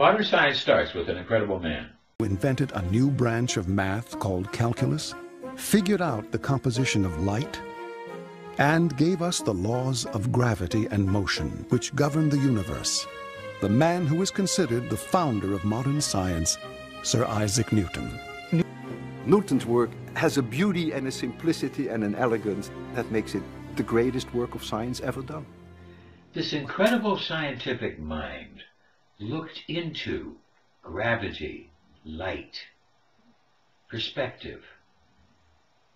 Modern science starts with an incredible man. Who invented a new branch of math called calculus, figured out the composition of light, and gave us the laws of gravity and motion which govern the universe. The man who is considered the founder of modern science, Sir Isaac Newton. Newton's work has a beauty and a simplicity and an elegance that makes it the greatest work of science ever done. This incredible scientific mind looked into gravity, light, perspective,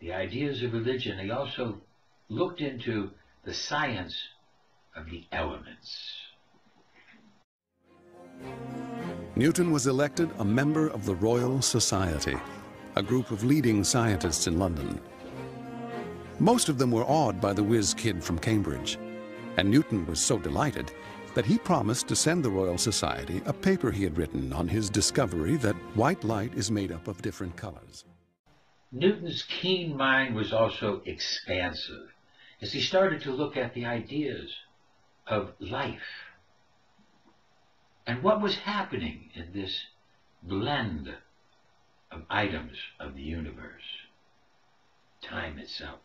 the ideas of religion. He also looked into the science of the elements. Newton was elected a member of the Royal Society, a group of leading scientists in London. Most of them were awed by the whiz kid from Cambridge, and Newton was so delighted that he promised to send the Royal Society a paper he had written on his discovery that white light is made up of different colors. Newton's keen mind was also expansive as he started to look at the ideas of life and what was happening in this blend of items of the universe, time itself.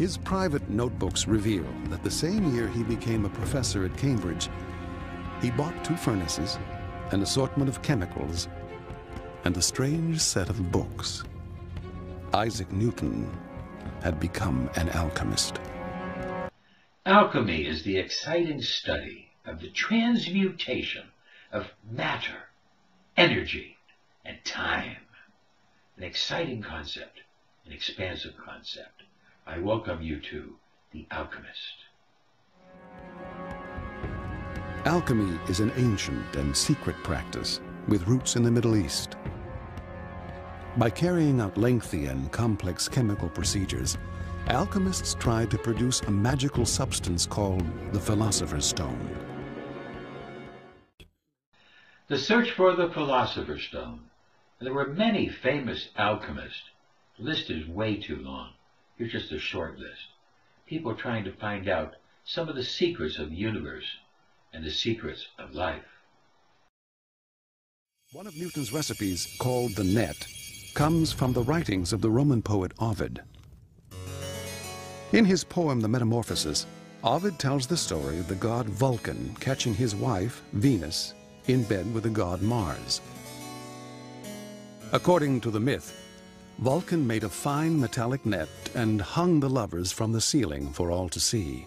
His private notebooks reveal that the same year he became a professor at Cambridge, he bought two furnaces, an assortment of chemicals, and a strange set of books. Isaac Newton had become an alchemist. Alchemy is the exciting study of the transmutation of matter, energy, and time. An exciting concept, an expansive concept. I welcome you to The Alchemist. Alchemy is an ancient and secret practice with roots in the Middle East. By carrying out lengthy and complex chemical procedures, alchemists tried to produce a magical substance called the Philosopher's Stone. The search for the Philosopher's Stone. There were many famous alchemists. The list is way too long. Here's just a short list. People trying to find out some of the secrets of the universe and the secrets of life. One of Newton's recipes, called the net, comes from the writings of the Roman poet Ovid. In his poem, The Metamorphoses, Ovid tells the story of the god Vulcan catching his wife, Venus, in bed with the god Mars. According to the myth, Vulcan made a fine metallic net and hung the lovers from the ceiling for all to see.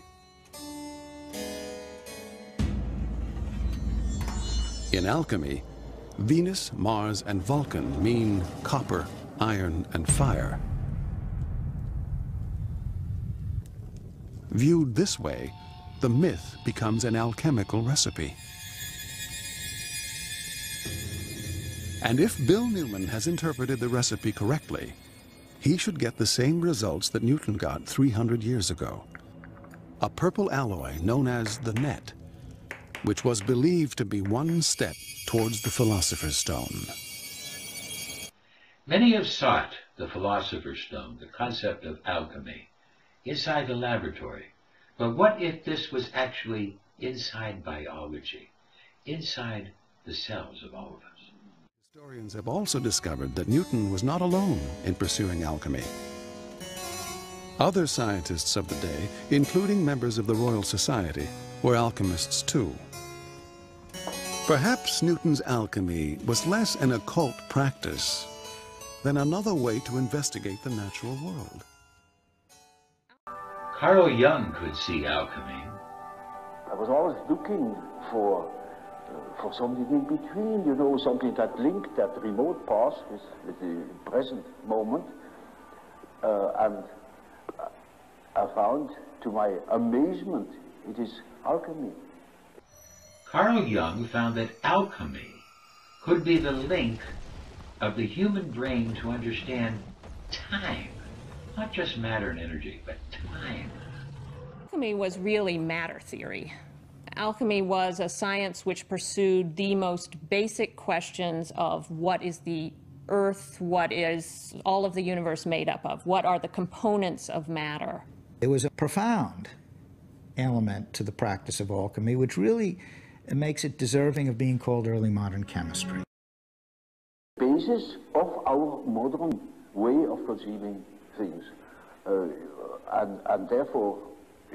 In alchemy, Venus, Mars, and Vulcan mean copper, iron, and fire. Viewed this way, the myth becomes an alchemical recipe. And if Bill Newman has interpreted the recipe correctly, he should get the same results that Newton got 300 years ago. A purple alloy known as the net, which was believed to be one step towards the Philosopher's Stone. Many have sought the Philosopher's Stone, the concept of alchemy, inside the laboratory. But what if this was actually inside biology, inside the cells of all of us? Historians have also discovered that Newton was not alone in pursuing alchemy. Other scientists of the day, including members of the Royal Society, were alchemists too. Perhaps Newton's alchemy was less an occult practice than another way to investigate the natural world. Carl Jung could see alchemy. I was always looking for for something in between, you know, something that linked that remote past with, with the present moment. Uh, and I found, to my amazement, it is alchemy. Carl Jung found that alchemy could be the link of the human brain to understand time, not just matter and energy, but time. Alchemy was really matter theory. Alchemy was a science which pursued the most basic questions of what is the earth, what is all of the universe made up of, what are the components of matter. It was a profound element to the practice of alchemy, which really makes it deserving of being called early modern chemistry. Basis of our modern way of conceiving things. Uh, and, and therefore,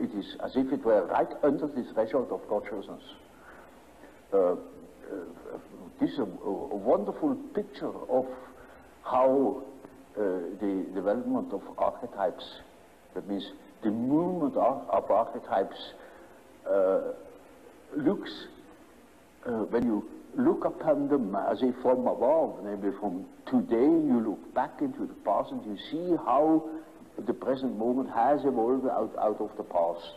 it is as if it were right under the threshold of consciousness. Uh, uh, this is a, a, wonderful picture of how uh, the development of archetypes, that means the movement of, archetypes, uh, looks when you look upon them as if from above, maybe from today you look back into the past and you see how the present moment has evolved out, out of the past.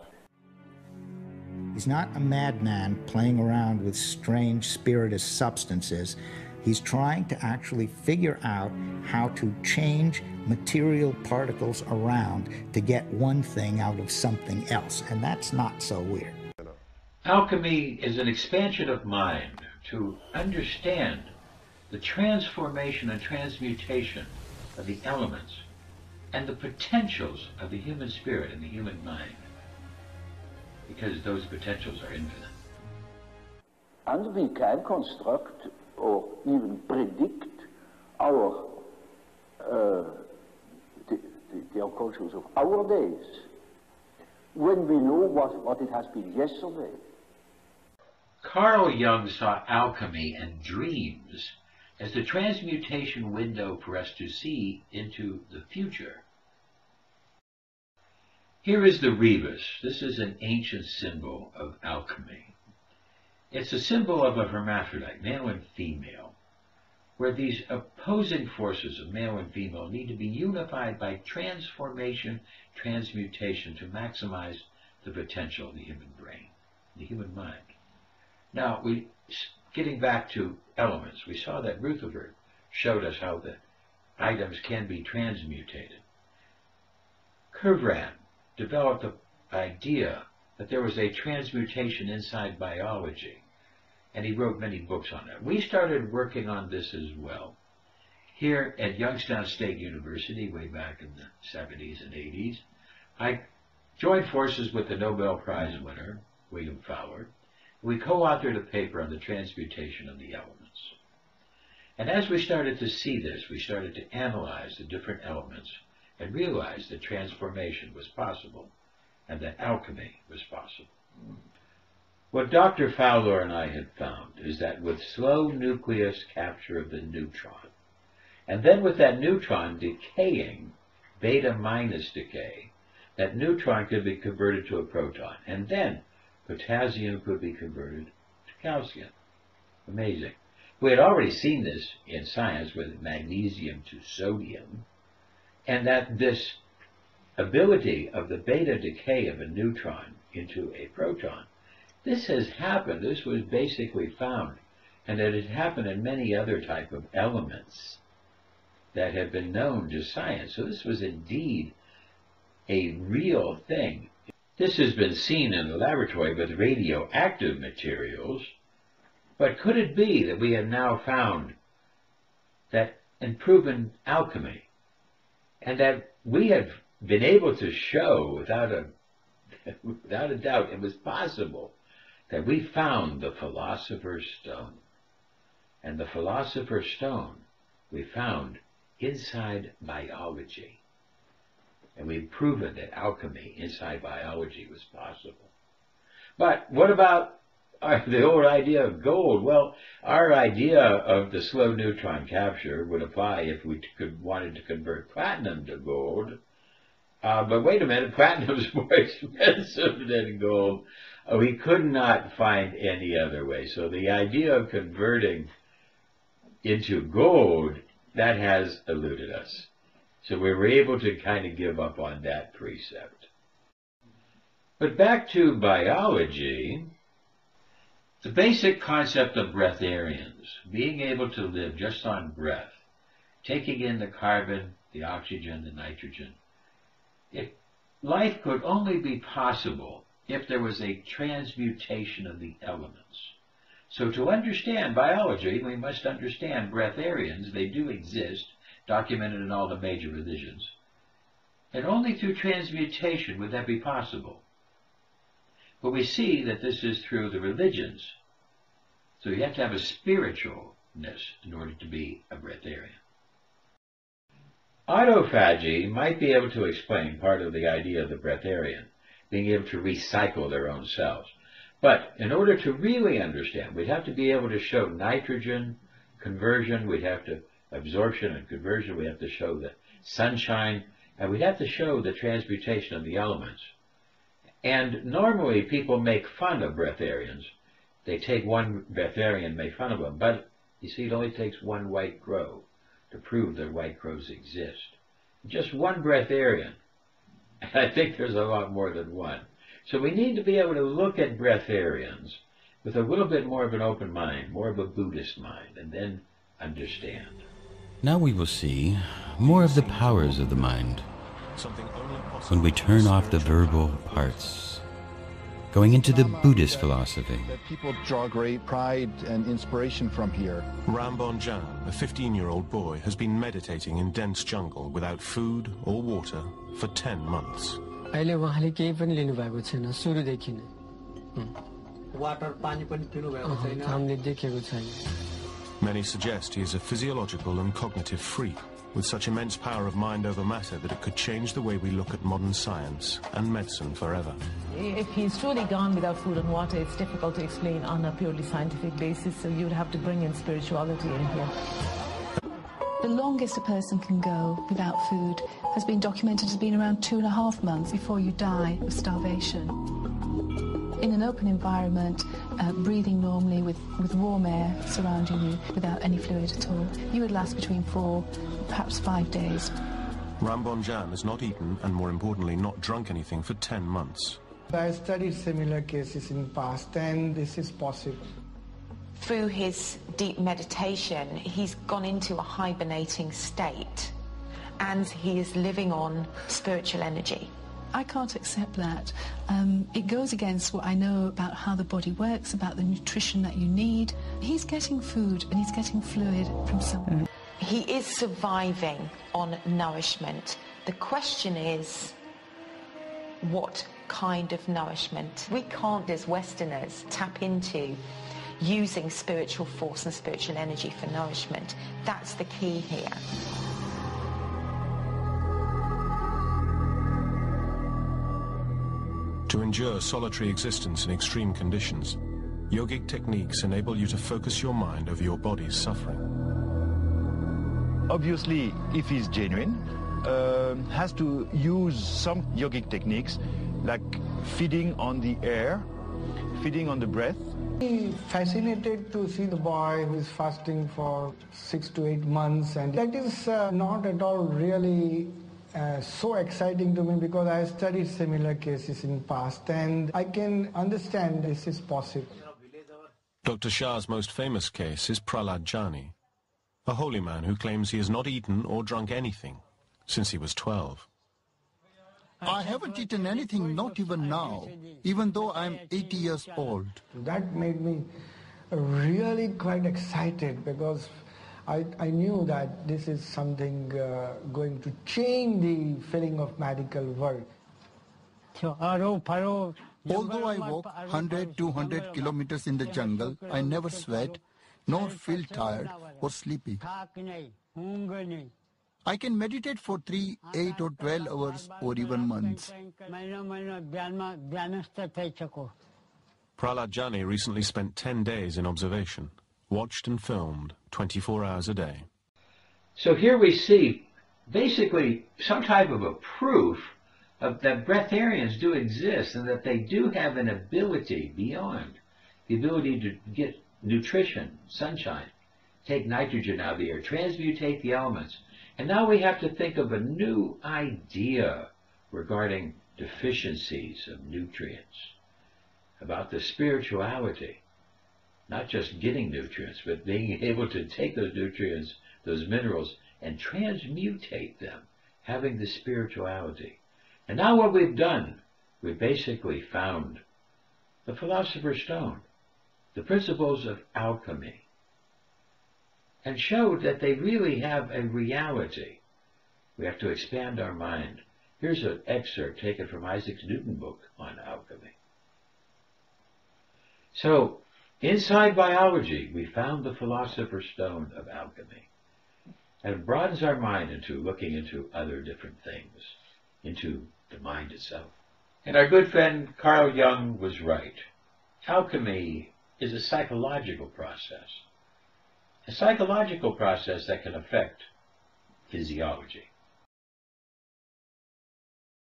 He's not a madman playing around with strange spirituous substances. He's trying to actually figure out how to change material particles around to get one thing out of something else. And that's not so weird. Alchemy is an expansion of mind to understand the transformation and transmutation of the elements and the potentials of the human spirit and the human mind. Because those potentials are infinite. And we can construct or even predict our uh, the, the, the unconscious of our days when we know what, what it has been yesterday. Carl Jung saw alchemy and dreams as the transmutation window for us to see into the future. Here is the rebus. This is an ancient symbol of alchemy. It's a symbol of a hermaphrodite, male and female, where these opposing forces of male and female need to be unified by transformation, transmutation to maximize the potential of the human brain, the human mind. Now, we, getting back to elements, we saw that Rutherford showed us how the items can be transmutated. Kervran developed the idea that there was a transmutation inside biology, and he wrote many books on it. We started working on this as well. Here at Youngstown State University, way back in the 70s and 80s, I joined forces with the Nobel Prize winner, William Fowler, we co-authored a paper on the transmutation of the elements. And as we started to see this, we started to analyze the different elements and realize that transformation was possible and that alchemy was possible. What Dr. Fowler and I had found is that with slow nucleus capture of the neutron, and then with that neutron decaying, beta minus decay, that neutron could be converted to a proton. And then potassium could be converted to calcium. Amazing. We had already seen this in science with magnesium to sodium, and that this ability of the beta decay of a neutron into a proton, this has happened, this was basically found, and it happened in many other type of elements that have been known to science. So this was indeed a real thing this has been seen in the laboratory with radioactive materials, but could it be that we have now found that and proven alchemy, and that we have been able to show without a without a doubt it was possible that we found the philosopher's stone. And the philosopher's stone we found inside biology. And we've proven that alchemy inside biology was possible. But what about our, the old idea of gold? Well, our idea of the slow neutron capture would apply if we could wanted to convert platinum to gold. Uh, but wait a minute, platinum is more expensive than gold. Uh, we could not find any other way. So the idea of converting into gold, that has eluded us. So we were able to kind of give up on that precept. But back to biology, the basic concept of breatharians, being able to live just on breath, taking in the carbon, the oxygen, the nitrogen, if life could only be possible if there was a transmutation of the elements. So to understand biology, we must understand breatharians. They do exist documented in all the major religions. And only through transmutation would that be possible. But we see that this is through the religions So you have to have a spiritualness in order to be a breatharian. Autophagy might be able to explain part of the idea of the breatharian, being able to recycle their own cells. But in order to really understand, we'd have to be able to show nitrogen conversion, we'd have to absorption and conversion, we have to show the sunshine, and we'd have to show the transmutation of the elements. And normally people make fun of breatharians. They take one breatharian, make fun of them, but you see, it only takes one white crow to prove that white crows exist. Just one breatharian. I think there's a lot more than one. So we need to be able to look at breatharians with a little bit more of an open mind, more of a Buddhist mind, and then understand. Now we will see more of the powers of the mind when we turn off the verbal parts. Going into the Buddhist philosophy. That people draw great pride and inspiration from here. Ram Bomjan, a 15-year-old boy, has been meditating in dense jungle without food or water for 10 months. Water, Many suggest he is a physiological and cognitive freak with such immense power of mind over matter that it could change the way we look at modern science and medicine forever. If he's truly gone without food and water, it's difficult to explain on a purely scientific basis, so you'd have to bring in spirituality in here. The longest a person can go without food has been documented as being around two and a half months before you die of starvation. In an open environment, uh, breathing normally with, with warm air surrounding you without any fluid at all, you would last between four, perhaps five days. Ram Bomjan has not eaten and, more importantly, not drunk anything for 10 months. I studied similar cases in past and this is possible. Through his deep meditation, he's gone into a hibernating state and he is living on spiritual energy. I can't accept that. Um, it goes against what I know about how the body works, about the nutrition that you need. He's getting food and he's getting fluid from somewhere. He is surviving on nourishment. The question is, what kind of nourishment? We can't, as Westerners, tap into using spiritual force and spiritual energy for nourishment. That's the key here. To endure solitary existence in extreme conditions, yogic techniques enable you to focus your mind over your body's suffering. Obviously, if he's genuine, uh, has to use some yogic techniques like feeding on the air, feeding on the breath. Fascinated to see the boy who is fasting for six to eight months and that is uh, not at all really uh, so exciting to me because I studied similar cases in past and I can understand this is possible. Dr. Shah's most famous case is Prahlad Jani, a holy man who claims he has not eaten or drunk anything since he was 12. I haven't eaten anything, not even now, even though I'm 80 years old. That made me really quite excited because I, I knew that this is something uh, going to change the feeling of medical world. Although I walk 100, 200 kilometers in the jungle, I never sweat, nor feel tired or sleepy. I can meditate for 3, 8 or 12 hours or even months. Prahlad Jani recently spent 10 days in observation, watched and filmed 24 hours a day. So here we see basically some type of a proof of that breatharians do exist and that they do have an ability beyond the ability to get nutrition, sunshine, take nitrogen out of the air, transmutate the elements. And now we have to think of a new idea regarding deficiencies of nutrients, about the spirituality, not just getting nutrients, but being able to take those nutrients, those minerals, and transmutate them, having the spirituality. And now what we've done, we've basically found the Philosopher's Stone, the principles of alchemy, and showed that they really have a reality. We have to expand our mind. Here's an excerpt taken from Isaac Newton's book on alchemy. So, Inside biology, we found the philosopher's stone of alchemy. And it broadens our mind into looking into other different things, into the mind itself. And our good friend Carl Jung was right. Alchemy is a psychological process. A psychological process that can affect physiology.